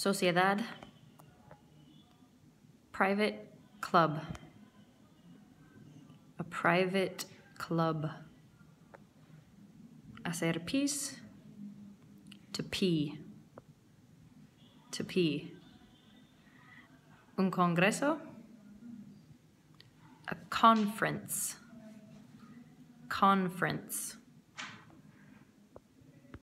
Sociedad. Private club. A private club. Hacer pis. To pee. To pee. Un congreso. A conference. Conference.